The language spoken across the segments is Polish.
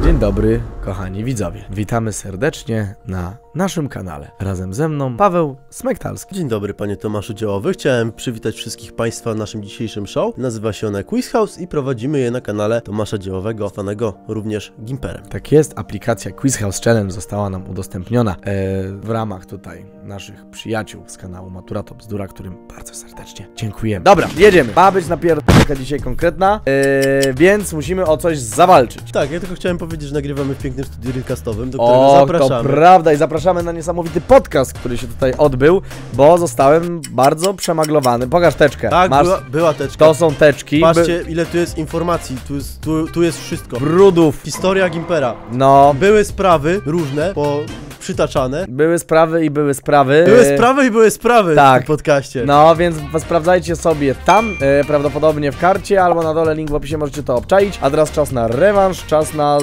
Yeah. Dzień dobry, kochani widzowie. Witamy serdecznie na naszym kanale. Razem ze mną Paweł Smektalski. Dzień dobry, panie Tomaszu Działowy. Chciałem przywitać wszystkich państwa w naszym dzisiejszym show. Nazywa się one Quiz House i prowadzimy je na kanale Tomasza Działowego, zwanego również Gimperem. Tak jest, aplikacja Quiz House Challenge została nam udostępniona e, w ramach tutaj naszych przyjaciół z kanału Matura to Bzdura, którym bardzo serdecznie dziękujemy. Dobra, jedziemy. Ma być napierdolka dzisiaj konkretna, e, więc musimy o coś zawalczyć. Tak, ja tylko chciałem powiedzieć, że nagrywamy w pięknym studiu rynкastowym, do którego O, to zapraszamy. prawda i zapraszamy na niesamowity podcast, który się tutaj odbył, bo zostałem bardzo przemaglowany. Pokaż teczkę. Tak, Masz, była, była teczka. to są teczki, Patrzcie, ile tu jest informacji, tu jest, tu, tu jest wszystko. brudów. Historia Gimpera. No, Były sprawy różne, po, przytaczane. były sprawy i były sprawy. Były sprawy i były sprawy tak. w podcaście. No, więc sprawdzajcie sobie tam, e, prawdopodobnie w karcie, albo na dole link w opisie możecie to obczaić. A teraz czas na rewanż, czas na, e,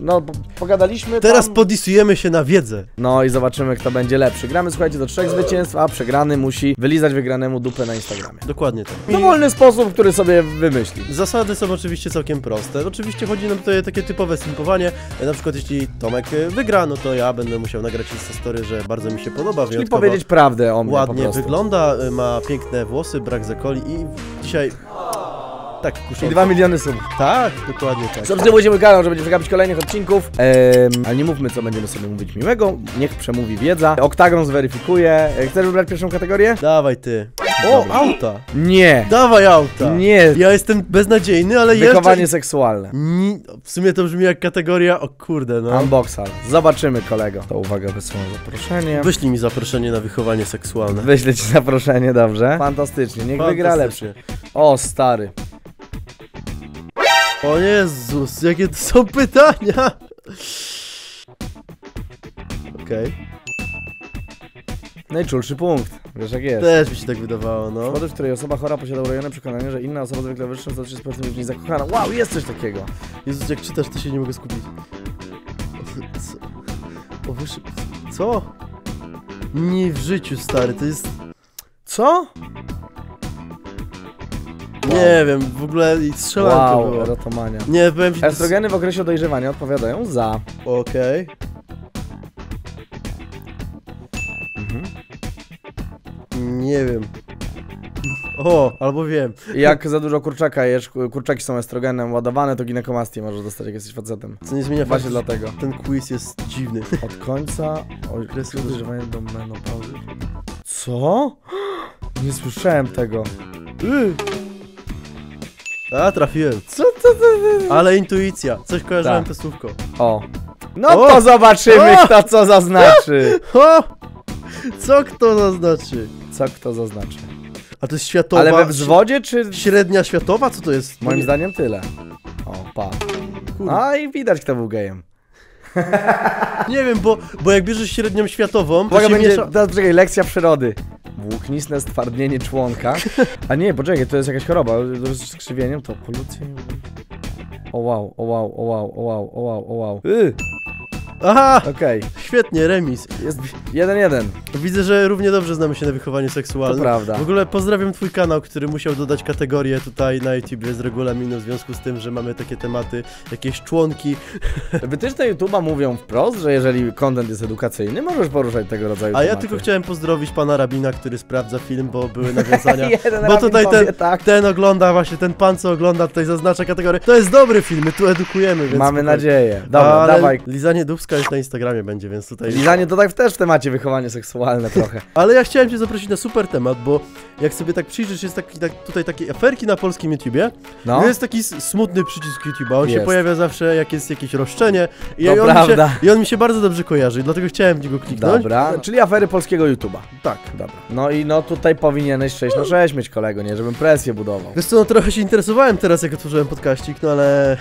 no, po- pogadaliśmy Teraz tam. podisujemy się na wiedzę. No i zobaczymy, kto będzie lepszy. Gramy, słuchajcie, do trzech zwycięstw, a przegrany musi wylizać wygranemu dupę na Instagramie. Dokładnie tak. I- Dowolny sposób, który sobie wymyśli. Zasady są oczywiście całkiem proste. Oczywiście chodzi nam tutaj o takie typowe simpowanie. E, Na przykład jeśli Tomek e, wygra, no to ja będę musiał nagrać Insta story, że bardzo mi się podoba. Czyli powiedzieć prawdę o mnie ładnie wygląda, e, ma piękne włosy, brak zakoli i dzisiaj... Tak, I kusząco. dwa miliony subów. Tak, dokładnie tak. Subskrybujcie mój kanał, żeby nie przegapić kolejnych odcinków. Ehm, ale nie mówmy, co będziemy sobie mówić miłego. Niech przemówi wiedza. Oktagon zweryfikuje. E, Chcesz wybrać pierwszą kategorię? Dawaj ty. O, auta. Nie. Dawaj auta. Nie. Ja jestem beznadziejny, ale Wychowanie jeszcze... seksualne. Ni... W sumie to brzmi jak kategoria, o kurde no. Unboxal. Zobaczymy, kolego. To uwaga, wysyłam zaproszenie. Wyślij mi zaproszenie na wychowanie seksualne. Wyślę ci zaproszenie, dobrze? Fantastycznie, niech wygra lepszy. O, stary. O Jezus, jakie to są pytania! Okej, Najczulszy punkt. Wiesz jak jest. też mi się tak wydawało, no. Przypadek, w której osoba chora posiada urojone przekonanie, że inna osoba zwykle wyższa o 30% jest w niej zakochana. Wow, jest coś takiego. Jezus, jak czytasz, to się nie mogę skupić. Co? O wyższy... Co? Nie w życiu, stary, to jest... Co? Nie wiem, w ogóle i strzelanko Wow, było. erotomania. Nie, powiem ci... Estrogeny w okresie dojrzewania odpowiadają za. Okej. Mhm. Nie wiem. O, albo wiem. Jak za dużo kurczaka jesz, ku- kurczaki są estrogenem ładowane, to ginekomastię możesz dostać, jak jesteś facetem. Co nie zmienia Właśnie faktu, dlatego. ten quiz jest dziwny. Od końca okresu dojrzewania do menopauzy. Co? Nie słyszałem tego. Y, A, trafiłem. Co to za... Ale intuicja. Coś kojarzyłem Tak. to słówko. O. No O! to zobaczymy, O! kto co zaznaczy. O! Co kto zaznaczy? Co kto zaznaczy. A to jest światowa... Ale we wzwodzie, czy... Średnia światowa? Co to jest? Moim Nie- zdaniem tyle. O, pa. Kurde. A i widać, kto był gejem. Nie wiem, bo, bo jak bierzesz średnią światową, to Uwaga, się będzie, miesza... teraz czekaj, lekcja przyrody. Włókniste stwardnienie członka. A nie, poczekaj, to jest jakaś choroba. Jest skrzywieniem, to polucja. O wow, o wow, o wow, o wow, o wow, o wow. Y, Aha! Okej, Świetnie, remis. jest jeden jeden. Widzę, że równie dobrze znamy się na wychowaniu To seksualnym. prawda. W ogóle pozdrawiam twój kanał, który musiał dodać kategorię tutaj na YouTube z regulaminu w związku z tym, że mamy takie tematy, jakieś członki. Wytyczne YouTube'a mówią wprost, że jeżeli content jest edukacyjny, możesz poruszać tego rodzaju A ja tematy. tylko chciałem pozdrowić pana Rabina, który sprawdza film, bo były nawiązania. Jeden Bo rabin tutaj powie ten- tak. Ten ogląda, właśnie ten pan co ogląda tutaj zaznacza kategorię. To jest dobry film, my tu edukujemy, więc Mamy nadzieję. Dobra, Ale dawaj. Lizanie Dubska już na Instagramie będzie, więc tutaj... Lizanie to tak też w temacie wychowanie seksualne trochę. Ale ja chciałem cię zaprosić na super temat, bo jak sobie tak przyjrzysz, jest taki, tak, tutaj takie aferki na polskim YouTubie. No, No. Jest taki smutny przycisk YouTube'a, on się Jest. pojawia zawsze jak jest jakieś roszczenie i, To on mi się, prawda. i on mi się bardzo dobrze kojarzy, dlatego chciałem w niego kliknąć. dobra. Czyli afery polskiego YouTube'a. Tak. Dobra. No i no tutaj powinieneś 6 na 6 mieć kolego, nie? Żebym presję budował. Wiesz co, no trochę się interesowałem teraz jak otworzyłem podkaścik, no ale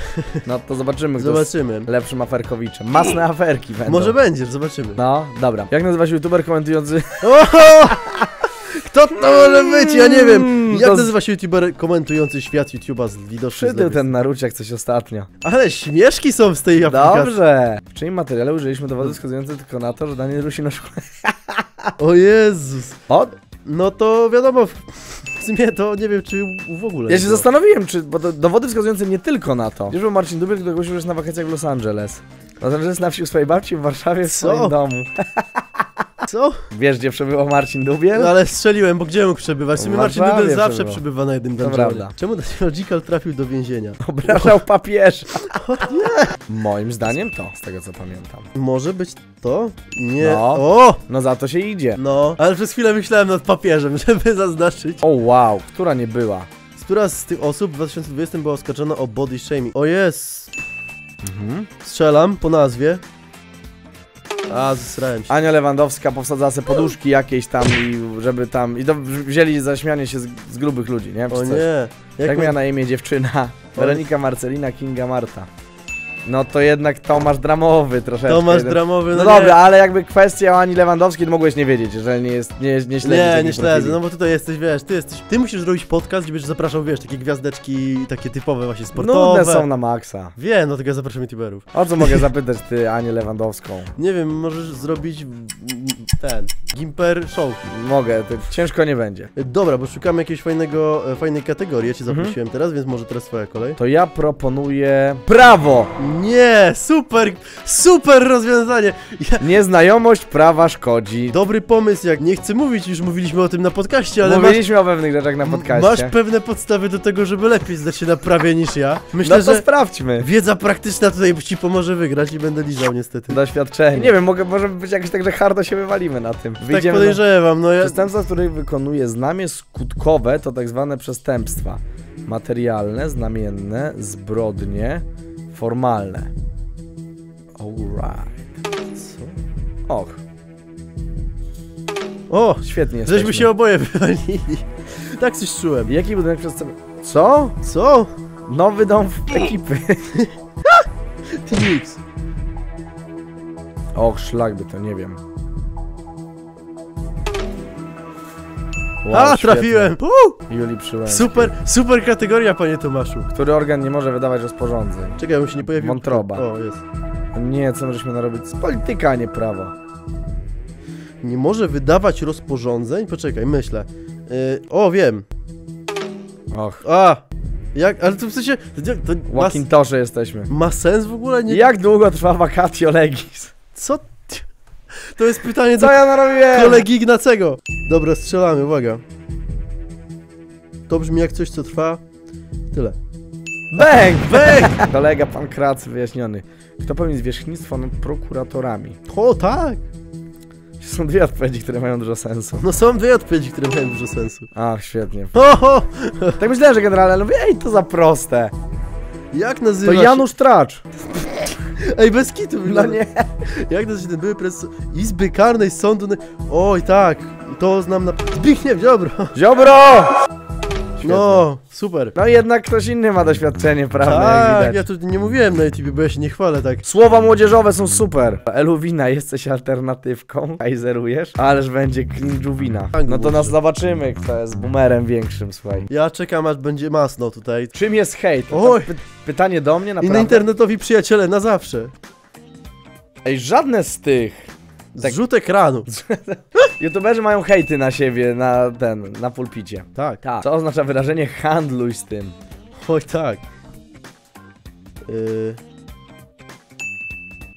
No to zobaczymy, kto zobaczymy. lepszym aferkowiczem. Masne aferki będą. Może będziesz, zobaczymy. No, dobra. Jak nazywa się YouTuber komentujący... Oho! Kto to może być? Ja nie wiem. Mm, Jak to nazywa się YouTuber komentujący świat YouTube'a z widoczny z Przytył ten naruciak coś ostatnio. Ale śmieszki są z tej aplikacji. Dobrze. W czyim materiale użyliśmy dowodów wskazujących tylko na to, że Daniel Rusinosz... O Jezus. O, No to wiadomo, W sumie to nie wiem, czy w ogóle. Ja się było. zastanowiłem, czy, bo to dowody wskazujące nie tylko na to. Gdzież był Marcin Dubiel, który głosił, że jest na wakacjach w Los Angeles. Los Angeles na wsi u swojej babci, w Warszawie, w Co? swoim domu. Co? Wiesz, gdzie przebywał Marcin Dubiel? No ale strzeliłem, bo gdzie mógł przebywać? W sumie W Marcin Warszawie Dudel zawsze przebywał. przebywa na jednym To dungeonie. prawda. Czemu ten Logical trafił do więzienia? Obrażał papieża. Moim zdaniem to, z tego co pamiętam. Może być to? Nie. No. O! No za to się idzie. No, ale przez chwilę myślałem nad papieżem, żeby zaznaczyć. O wow, która nie była. Która z tych osób w 2020 była oskarżona o body shaming? O jest! Mhm. Strzelam po nazwie. A, zesrałem się. Ania Lewandowska powsadzała sobie poduszki jakieś tam i żeby tam... I to wzięli za śmianie się z, z grubych ludzi, nie? Czy O coś. nie. Jak miała na imię dziewczyna? Weronika Marcelina Kinga Marta. No to jednak Tomasz dramowy troszeczkę. Tomasz dramowy, No no, nie. dobra, ale jakby kwestia o Ani Lewandowskiej to mogłeś nie wiedzieć, jeżeli nie jest, nie, nie śledzisz Nie, nie śledzę, profili. no bo tutaj jesteś, wiesz, ty jesteś, ty musisz zrobić podcast, gdzie będziesz zapraszał, wiesz, takie gwiazdeczki, takie typowe właśnie sportowe. Nudne są na maksa. Wiem, no tylko ja zapraszam youtuberów. O co mogę zapytać ty, Anię Lewandowską? Nie wiem, możesz zrobić ten, Gimper Show. Mogę, to ciężko nie będzie. Dobra, bo szukamy jakiegoś fajnego, e, fajnej kategorii, ja cię Mhm. zaprosiłem teraz, więc może teraz twoja kolej. To ja proponuję prawo! Nie, super, super rozwiązanie. Ja, Nieznajomość prawa szkodzi. dobry pomysł, jak nie chcę mówić, już mówiliśmy o tym na podcaście, ale masz, Mówiliśmy o pewnych rzeczach na podcaście. masz pewne podstawy do tego, żeby lepiej zdać się na prawie niż ja. Myślę, no to że sprawdźmy. wiedza praktyczna tutaj ci pomoże wygrać i będę lizał niestety. Doświadczenie. Nie wiem, mogę, może być jakoś tak, że hardo się wywalimy na tym. Tak Wyjdziemy na... podejrzewam, no ja... Przestępstwa, które wykonuje znamie skutkowe, to tak zwane przestępstwa. Materialne, znamienne, zbrodnie, formalne. Alright. Co? Och, O, świetnie żeśmy jesteśmy. się oboje wywalili. Tak coś czułem. Jaki budynek przestępstwa? Co? Co? Nowy dom w ekipy. X. Och, szlak by to, nie wiem. Wow, A, świetnie. trafiłem! Uuu, Julii Przyłębskiej. super, super kategoria, panie Tomaszu. Który organ nie może wydawać rozporządzeń? Czekaj, mu się nie pojawił. Wątroba. O, jest. Nie, co my żeśmy narobić? Polityka, a nie prawo. Nie może wydawać rozporządzeń? Poczekaj, myślę. Yy, o, wiem. Och, A! Jak, ale to w sensie. To, to ma, jesteśmy. ma sens w ogóle? Nie. Jak długo trwa vacatio legis? Co? To jest pytanie do Co ja narobiłem? kolegi Ignacego. Dobra, strzelamy, uwaga. To brzmi jak coś, co trwa. Tyle. Bang! Bang! Kolega pan Krac wyjaśniony. Kto pełni zwierzchnictwo nad prokuratorami? O, tak! Są dwie odpowiedzi, które mają dużo sensu. No są dwie odpowiedzi, które mają dużo sensu. Ach, świetnie. Oho! Tak myślałem, że generalnie, ale mówię, ej, to za proste. Jak To nazywa Janusz Tracz. Ej, bez kitu No nie. Jak nazywa się ten były prezes Izby Karnej Sądu... Na... Oj, tak. To znam na... Zbigniew Ziobro. Ziobro! No, super. No jednak ktoś inny ma doświadczenie prawne, jak Tak, widać. ja tu nie mówiłem na YouTube, bo ja się nie chwalę tak. Słowa młodzieżowe są super. Eluwina, jesteś alternatywką. Kajzerujesz? Ależ będzie cringe'uwina. No to nas zobaczymy, kto jest boomerem większym, słuchaj. Ja czekam, aż będzie masno tutaj. Czym jest hejt? Oj. Py pytanie do mnie, I naprawdę? na internetowi przyjaciele na zawsze. Ej, żadne z tych. Tak. Zrzut ekranu. YouTuberzy mają hejty na siebie, na ten, na pulpicie. Tak. Tak. Co oznacza wyrażenie handluj z tym? Oj, tak. Yy,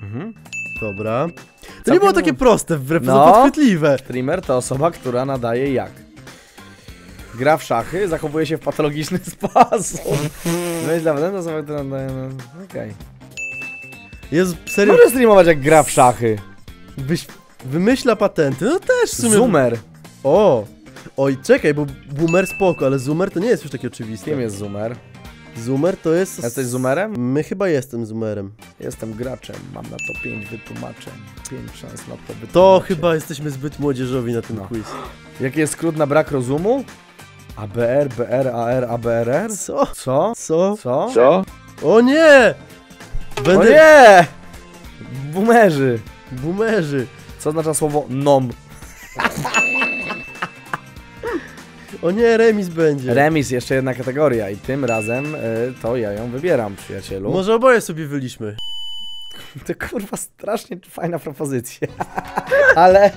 Mhm. dobra. To nie było no. takie proste, wbrew No. podchwytliwe. Streamer to osoba, która nadaje jak? Gra w szachy, zachowuje się w patologiczny sposób. Weź dla to osoba, która nadaje... no, Okej. Jest serio, Może streamować jak gra w szachy. Byś wymyśla patenty, no też w sumie. Zoomer. O! Oj, czekaj, bo boomer spoko, ale zoomer to nie jest już takie oczywiste. Kim jest zoomer? Zoomer to jest... Jesteś zoomerem? My chyba jestem zoomerem. Jestem graczem, mam na to 5 wytłumaczeń. 5 szans na to wytłumaczeń. To chyba jesteśmy zbyt młodzieżowi na ten No. quiz. Jaki jest skrót na brak rozumu? ABR, BR, AR, ABRR? Co? Co? Co? Co? Co? O nie! O Będę... nie! Boomerzy. Boomerzy. Co oznacza słowo nom? O nie, remis będzie. Remis, jeszcze jedna kategoria i tym razem y, to ja ją wybieram, przyjacielu. Może oboje sobie wyliśmy. To kurwa strasznie fajna propozycja. Ale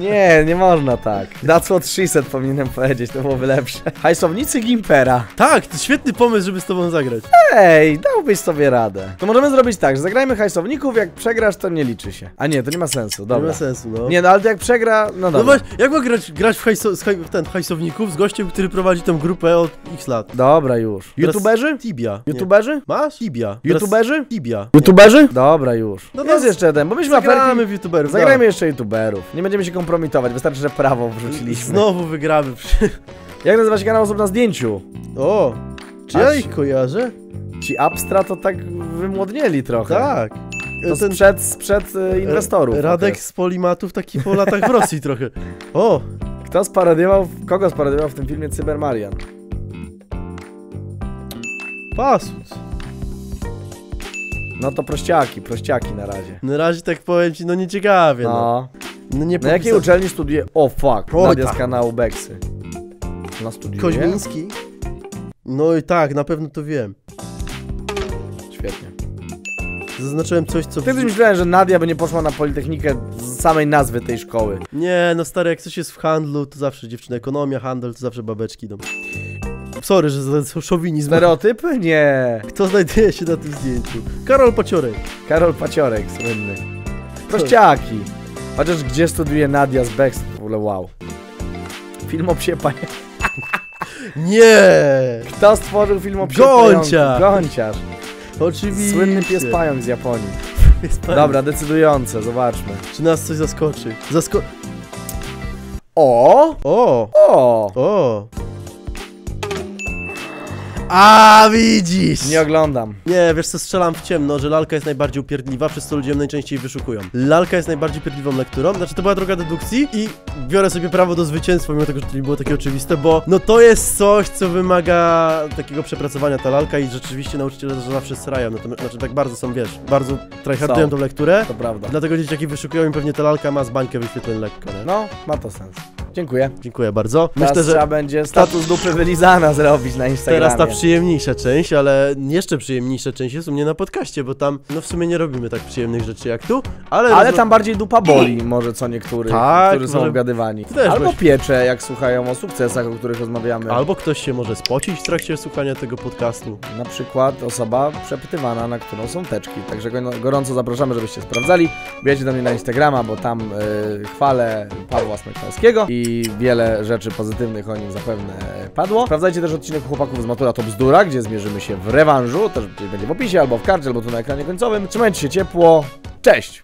nie, nie można tak. That's what she said powinienem powiedzieć, to byłoby lepsze. Hajsownicy Gimpera. Tak, to świetny pomysł, żeby z tobą zagrać. Ej, dałbyś sobie radę. To możemy zrobić tak, że zagrajmy hajsowników, jak przegrasz, to nie liczy się. A nie, to nie ma sensu, Nie dobra. ma sensu, no. Nie, no ale to jak przegra, no No dobra. właśnie, jak ma grać, grać w, hajso, haj, ten, hajsowników z gościem, który prowadzi tę grupę od x lat? Dobra już. Teraz- YouTuberzy? Tibia. Nie. YouTuberzy? Masz? Tibia. YouTuberzy? Tibia. YouTuberzy? Dobra już. No to Jest jeszcze jeden, bo myśmy Zagramy w youtuberów. Zagrajmy jeszcze YouTuberów. Nie będziemy się kompromitować, wystarczy, że prawo wrzuciliśmy. Znowu wygramy. Jak nazywa się kanał osób na zdjęciu? O! Czy Aż- ja ich kojarzę? Ci Abstra to tak wymłodnieli trochę. Tak. To Ten sprzed, sprzed e, inwestorów. Radek z Polimatów taki po latach w Rosji trochę. O! Kto sparodiował, kogo sparodiował w tym filmie Cybermarian? Pasus. No to prościaki, prościaki na razie. Na razie tak powiem ci, no nieciekawie, no. No. no nie Na jakiej popisa- uczelni studiuje? O fuck, Oj, Nadia z tak. kanału Beksy. Na studiuje? Koźmiński? No i tak, na pewno to wiem. Świetnie. Zaznaczyłem coś, co... Wtedy myślałem, że Nadia by nie poszła na Politechnikę z samej nazwy tej szkoły. Nie, no stary, jak coś jest w handlu, to zawsze dziewczyna ekonomia, handel, to zawsze babeczki idą. Sorry, że za szowinizm. Stereotypy? Nie. Kto znajduje się na tym zdjęciu? Karol Paciorek. Karol Paciorek, słynny. Prościaki. Chociaż gdzie studiuje Nadia z Beksy? W ogóle wow. Film o psie pająku. Nie! Kto stworzył film o psie Goncia. Gonciarz. Oczywiście. Słynny pies pająk z Japonii. Pies pająk. Dobra, decydujące, zobaczmy. Czy nas coś zaskoczy? Zasko... O! O! O! O! A widzisz! Nie oglądam. Nie, wiesz co, strzelam w ciemno, że lalka jest najbardziej upierdliwa, przez co ludzie ją najczęściej wyszukują. Lalka jest najbardziej upierdliwą lekturą, znaczy to była droga dedukcji i biorę sobie prawo do zwycięstwa, mimo tego, że to nie było takie oczywiste, bo no to jest coś, co wymaga takiego przepracowania ta lalka i rzeczywiście nauczyciele że zawsze srają, no to znaczy tak bardzo są, wiesz, bardzo tryhardują tą lekturę, To prawda. dlatego dzieciaki wyszukują i pewnie ta lalka ma z bańkę wyświetleń lekko, nie? No, ma to sens. Dziękuję. Dziękuję bardzo. Myślę, Myślę, trzeba że będzie status dupy wylizana zrobić na Instagramie. Teraz ta przyjemniejsza część, ale jeszcze przyjemniejsza część jest u mnie na podcaście, bo tam no w sumie nie robimy tak przyjemnych rzeczy jak tu, ale... Ale tam bardziej dupa boli może co niektórych, Tak, którzy są może- obgadywani. Albo byłeś- piecze, jak słuchają o sukcesach, o których rozmawiamy. Albo ktoś się może spocić w trakcie słuchania tego podcastu. Na przykład osoba przepytywana, na którą są teczki. Także go- gorąco zapraszamy, żebyście sprawdzali. Bijecie do mnie na Instagrama, bo tam y, chwalę Pawła Smykalskiego i wiele rzeczy pozytywnych o nim zapewne padło. Sprawdzajcie też odcinek chłopaków z Matura to Bzdura, gdzie zmierzymy się w rewanżu. Też będzie w opisie, albo w karcie, albo tu na ekranie końcowym. Trzymajcie się ciepło. Cześć!